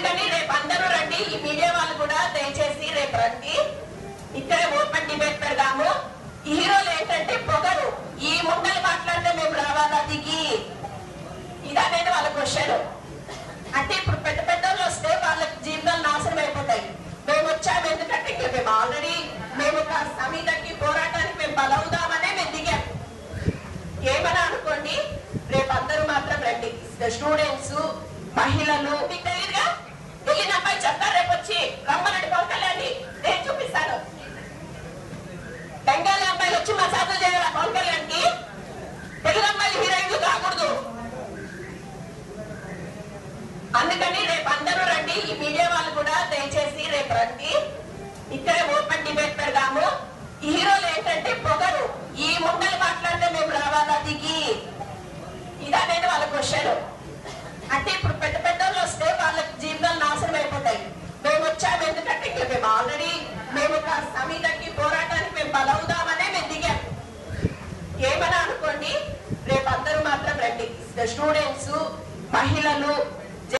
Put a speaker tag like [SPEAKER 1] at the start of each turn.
[SPEAKER 1] అందుకని రేపు అందరూ రండి. ఈ మీడియా వాళ్ళు కూడా దయచేసి రేపు రండి. ఇక్కడే ఓపెన్ డిబేట్ పెడదాము. హీరోలు ఏంటంటే పొగరు. ఈ ముండలు మాట్లాడితే మేము రావాలా దిగి? ఇదనేది వాళ్ళ క్వశ్చన్. అంటే ఇప్పుడు పెద్ద పెద్ద వాళ్ళు వస్తే వాళ్ళ జీవితాలు నాశనం అయిపోతాయి. మేము వచ్చాము ఎందుకంటే ఇంకా మేము ఆల్రెడీ మేము ఒక సమీదకి పోరాటానికి మేము బలవుదామనే మేము దిగాం. ఏమని అనుకోండి రేపు అందరూ మాత్రం రండి. స్టూడెంట్స్ మహిళలు వచ్చి మసాజ్ చేయాలి? పవన్ కళ్యాణ్కి తెలుగు అమ్మాయిలు హీరోయిన్లు కాకూడదు. అందుకని రేపు అందరూ రండి ఈ మీడియా వాళ్ళు కూడా దయచేసి రేపు రండి. ఇక్కడే ఓపెన్ డిబేట్ పెడదాము. ఈ హీరోలు ఏంటంటే ద స్టూడెంట్స్ మహిళలు